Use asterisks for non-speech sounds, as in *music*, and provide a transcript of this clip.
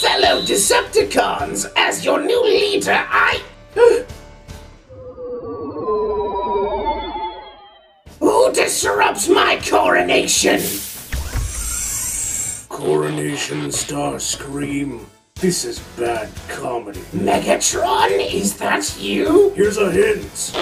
fellow Decepticons, as your new leader, I. *gasps* Who disrupts my coronation? Coronation Starscream. This is bad comedy. Megatron, is that you? Here's a hint.